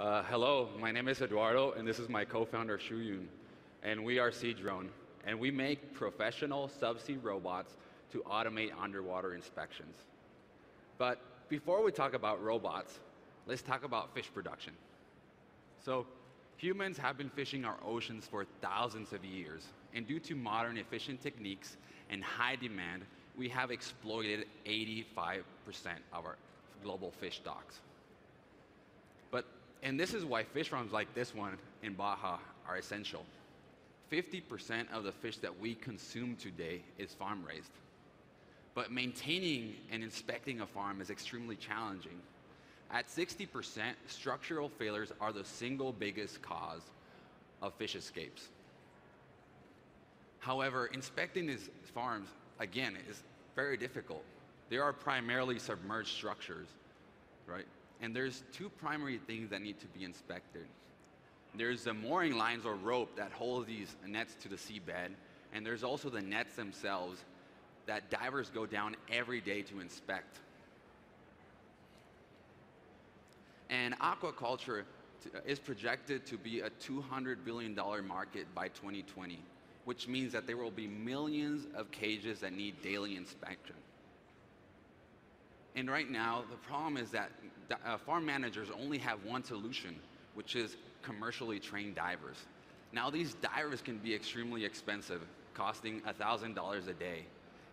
Uh, hello, my name is Eduardo, and this is my co-founder Shuyun, and we are Sea Drone, and we make professional subsea robots to automate underwater inspections. But before we talk about robots, let's talk about fish production. So humans have been fishing our oceans for thousands of years, and due to modern efficient techniques and high demand, we have exploited 85% of our global fish stocks. And this is why fish farms like this one in Baja are essential. 50% of the fish that we consume today is farm raised. But maintaining and inspecting a farm is extremely challenging. At 60%, structural failures are the single biggest cause of fish escapes. However, inspecting these farms, again, is very difficult. They are primarily submerged structures, right? And there's two primary things that need to be inspected. There's the mooring lines or rope that hold these nets to the seabed, and there's also the nets themselves that divers go down every day to inspect. And aquaculture is projected to be a $200 billion market by 2020, which means that there will be millions of cages that need daily inspection. And right now, the problem is that uh, farm managers only have one solution, which is commercially trained divers. Now, these divers can be extremely expensive, costing $1,000 a day.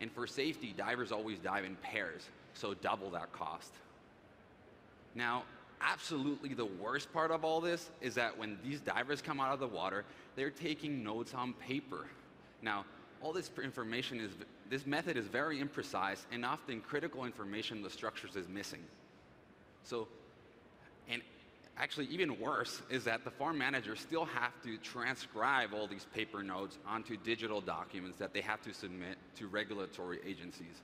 And for safety, divers always dive in pairs, so double that cost. Now, absolutely the worst part of all this is that when these divers come out of the water, they're taking notes on paper. Now, all this information is, this method is very imprecise and often critical information the structures is missing. So, and actually even worse is that the farm managers still have to transcribe all these paper notes onto digital documents that they have to submit to regulatory agencies.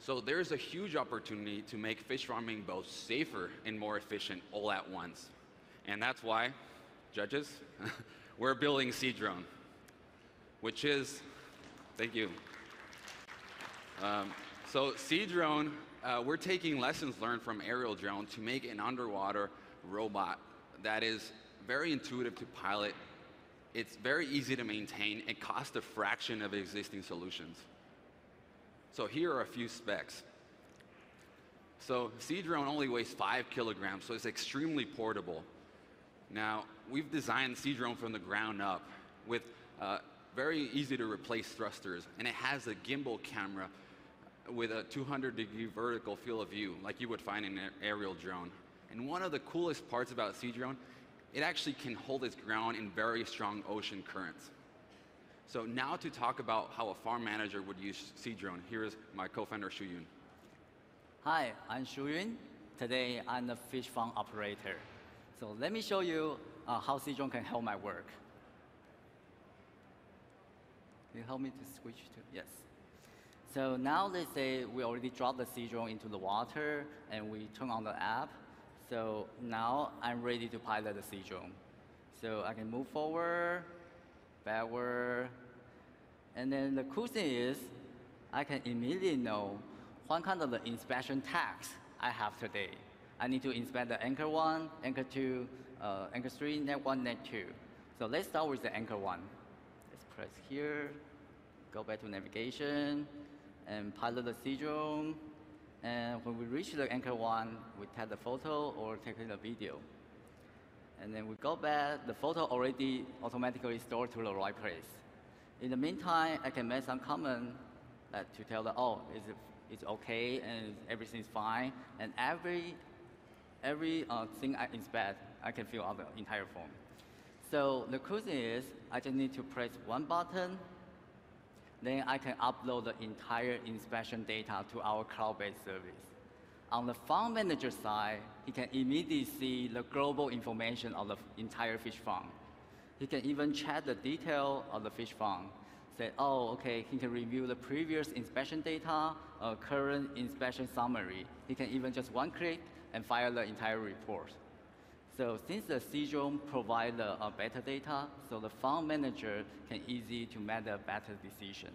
So there's a huge opportunity to make fish farming both safer and more efficient all at once. And that's why, judges, we're building Sea Drone, which is, thank you. Um, so Seadrone uh, we're taking lessons learned from aerial drone to make an underwater robot that is very intuitive to pilot. It's very easy to maintain It costs a fraction of existing solutions. So here are a few specs. So Seadrone only weighs five kilograms, so it's extremely portable. Now, we've designed Seadrone from the ground up with uh, very easy to replace thrusters, and it has a gimbal camera with a 200 degree vertical field of view like you would find in an aerial drone. And one of the coolest parts about Sea Drone, it actually can hold its ground in very strong ocean currents. So now to talk about how a farm manager would use Sea Drone, here is my co-founder Shuyun. Hi, I'm Shuyun. Today I'm the fish farm operator. So let me show you uh, how Seadrone can help my work. Can you help me to switch to, yes. So now let's say we already dropped the sea drone into the water and we turn on the app. So now I'm ready to pilot the sea drone. So I can move forward, backward, and then the cool thing is I can immediately know what kind of the inspection tags I have today. I need to inspect the anchor one, anchor two, uh, anchor three, net one, net two. So let's start with the anchor one. Let's press here, go back to navigation, and pilot the Seadrone. And when we reach the anchor one, we take the photo or take the video. And then we go back, the photo already automatically stored to the right place. In the meantime, I can make some comment that to tell the, oh, it's, it's okay and everything's fine. And every, every uh, thing I inspect, I can fill out the entire form. So the cool thing is, I just need to press one button then I can upload the entire inspection data to our cloud-based service. On the farm manager side, he can immediately see the global information of the entire fish farm. He can even check the detail of the fish farm. Say, oh, okay, he can review the previous inspection data, uh, current inspection summary. He can even just one click and file the entire report. So since the SeaDrone provides uh, better data, so the fund manager can easy to make a better decision.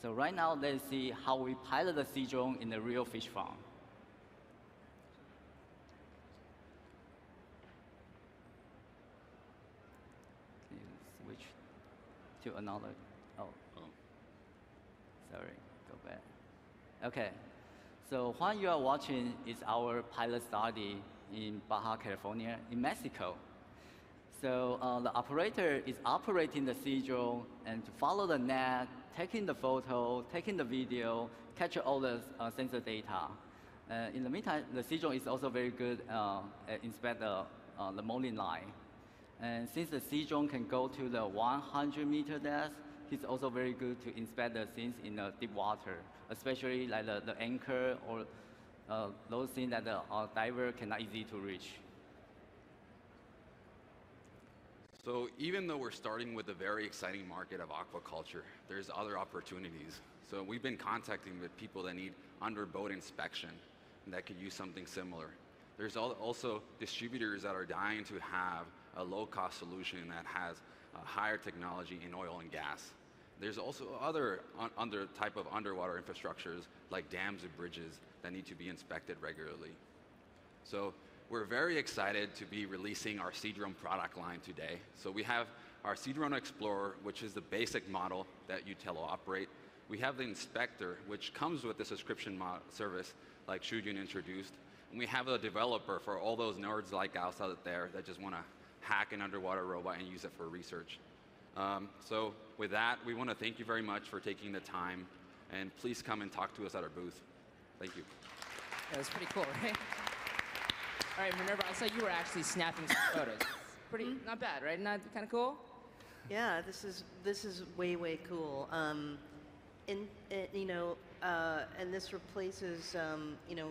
So right now, let's see how we pilot the SeaDrone in the real fish farm. Okay, switch to another. Oh. oh, sorry, go back. Okay, so what you are watching is our pilot study in Baja California, in Mexico. So uh, the operator is operating the drone and to follow the net, taking the photo, taking the video, capture all the uh, sensor data. Uh, in the meantime, the drone is also very good uh, at inspect the, uh, the mooring line. And since the sea drone can go to the 100 meter depth, it's also very good to inspect the things in the deep water, especially like the, the anchor or uh, those things that the uh, diver cannot easy to reach. So even though we're starting with a very exciting market of aquaculture, there's other opportunities. So we've been contacting with people that need under boat inspection that could use something similar. There's also distributors that are dying to have a low-cost solution that has a higher technology in oil and gas. There's also other un- under type of underwater infrastructures like dams and bridges that need to be inspected regularly. So we're very excited to be releasing our Seadrone product line today. So we have our Seadrone Explorer, which is the basic model that you teleoperate. We have the Inspector, which comes with the subscription service like Shuyun introduced. And we have a developer for all those nerds like us out there that just want to hack an underwater robot and use it for research. Um, so with that, we want to thank you very much for taking the time. And please come and talk to us at our booth. Thank you. That was pretty cool, right? All right, Minerva, I saw you were actually snapping some photos. Pretty, not bad, right? Not kind of cool? Yeah, this is this is way way cool. Um, and, and you know, uh, and this replaces um, you know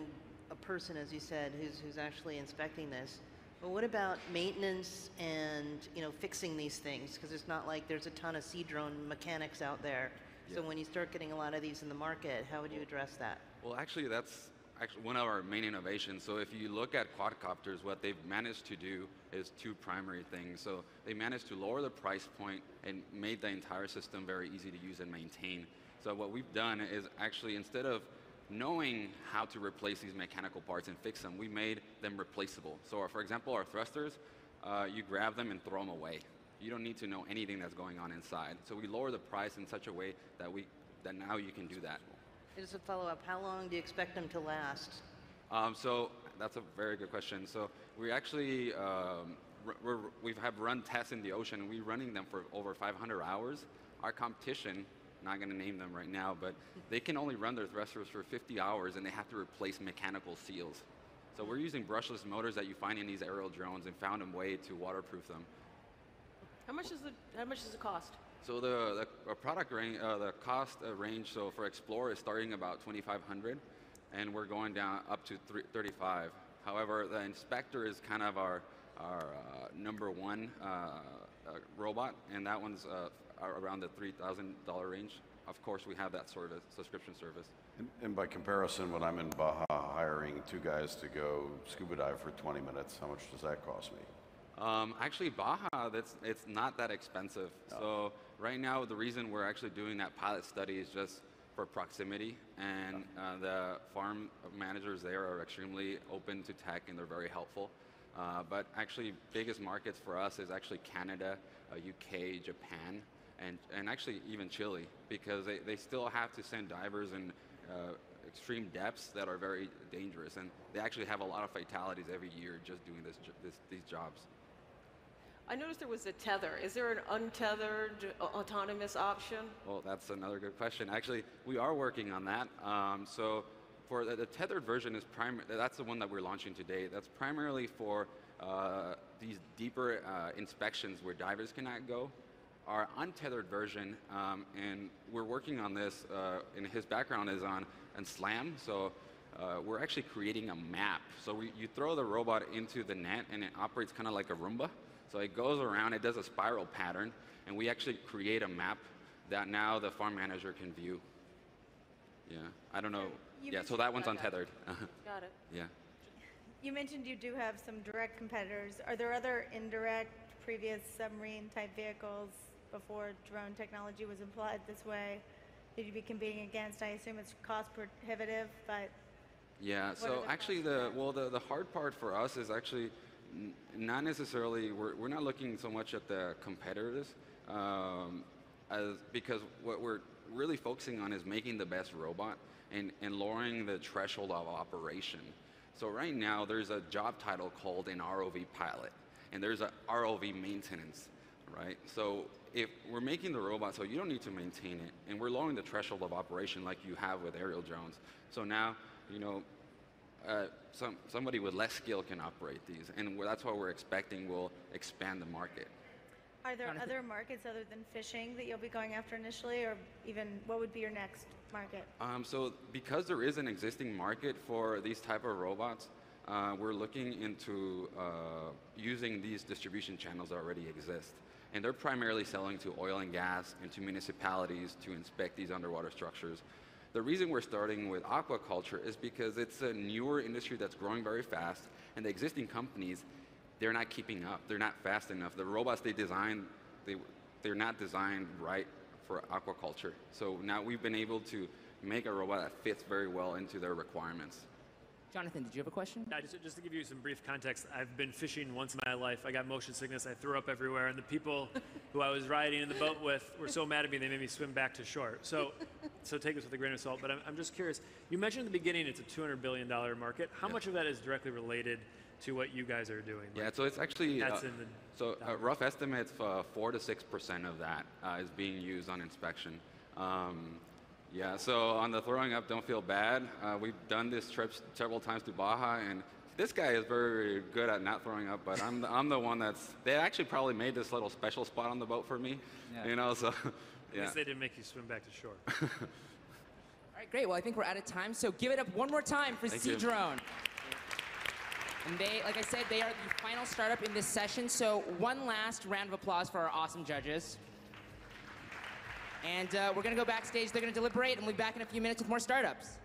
a person, as you said, who's who's actually inspecting this. But what about maintenance and you know fixing these things? Because it's not like there's a ton of sea drone mechanics out there. So when you start getting a lot of these in the market, how would you address that? Well, actually, that's actually one of our main innovations. So if you look at quadcopters, what they've managed to do is two primary things. So they managed to lower the price point and made the entire system very easy to use and maintain. So what we've done is actually instead of knowing how to replace these mechanical parts and fix them, we made them replaceable. So for example, our thrusters, uh, you grab them and throw them away. You don't need to know anything that's going on inside. So we lower the price in such a way that we that now you can do that. Just a follow up. How long do you expect them to last? Um, so that's a very good question. So we actually um, we're, we have run tests in the ocean, we're running them for over 500 hours. Our competition, not going to name them right now, but they can only run their thrusters for 50 hours, and they have to replace mechanical seals. So we're using brushless motors that you find in these aerial drones, and found a way to waterproof them. How much is the how much does it cost? So the, the product range, uh, the cost uh, range, so for Explorer is starting about 2,500, and we're going down up to three, 35. However, the Inspector is kind of our our uh, number one uh, uh, robot, and that one's uh, around the $3,000 range. Of course, we have that sort of subscription service. And- And by comparison, when I'm in Baja hiring two guys to go scuba dive for 20 minutes, how much does that cost me? Um, actually, Baja, that's it's not that expensive. So right now, the reason we're actually doing that pilot study is just for proximity, and uh, the farm managers there are extremely open to tech and they're very helpful. Uh, but actually, biggest markets for us is actually Canada, uh, UK, Japan, and and actually even Chile, because they, they still have to send divers in uh, extreme depths that are very dangerous, and they actually have a lot of fatalities every year just doing this, this these jobs. I noticed there was a tether. Is there an untethered uh, autonomous option? Well, that's another good question. Actually, we are working on that. Um, so, for the, the tethered version is prim- That's the one that we're launching today. That's primarily for uh, these deeper uh, inspections where divers cannot go. Our untethered version, um, and we're working on this. Uh, and his background is on on SLAM. So. Uh, we're actually creating a map. So we, you throw the robot into the net and it operates kind of like a Roomba. So it goes around, it does a spiral pattern, and we actually create a map that now the farm manager can view. Yeah, I don't know. You Yeah, so that one's untethered. Got it. yeah. You mentioned you do have some direct competitors. Are there other indirect previous submarine type vehicles before drone technology was applied this way that you'd be competing against? I assume it's cost prohibitive, but Yeah, so actually the well the, the hard part for us is actually not necessarily we're, we're not looking so much at the competitors. Um, as, because what we're really focusing on is making the best robot and, and lowering the threshold of operation. So right now, there's a job title called an ROV pilot, and there's a ROV maintenance, right? So if we're making the robot so you don't need to maintain it, and we're lowering the threshold of operation like you have with aerial drones. So now, you know, uh, some, somebody with less skill can operate these, and that's why we're expecting will expand the market. Are there other markets other than fishing that you'll be going after initially, or even what would be your next market? Um, so because there is an existing market for these type of robots, uh, we're looking into uh, using these distribution channels that already exist. And they're primarily selling to oil and gas and to municipalities to inspect these underwater structures. The reason we're starting with aquaculture is because it's a newer industry that's growing very fast, and the existing companies, they're not keeping up. They're not fast enough. The robots they design, they, they're not designed right for aquaculture. So now we've been able to make a robot that fits very well into their requirements. Jonathan, did you have a question? Yeah, just, just to give you some brief context, I've been fishing once in my life. I got motion sickness. I threw up everywhere, and the people who I was riding in the boat with were so mad at me they made me swim back to shore. So, so take this with a grain of salt. But I'm, I'm just curious. You mentioned in the beginning it's a 200 billion dollar market. How much of that is directly related to what you guys are doing? Yeah, so it's actually That's uh, in the so a rough estimate uh, four to six percent of that uh, is being used on inspection. Um, yeah, so on the throwing up, don't feel bad. Uh, we've done this trip several times to Baja, and this guy is very good at not throwing up. But I'm the, I'm the one that's. They actually probably made this little special spot on the boat for me. Yeah. You know, so At least they didn't make you swim back to shore. All right, great. Well, I think we're out of time, so give it up one more time for Thank you. Seadrone. And they, like I said, they are the final startup in this session. So one last round of applause for our awesome judges. And uh, we're gonna go backstage. They're gonna deliberate, and we'll be back in a few minutes with more startups.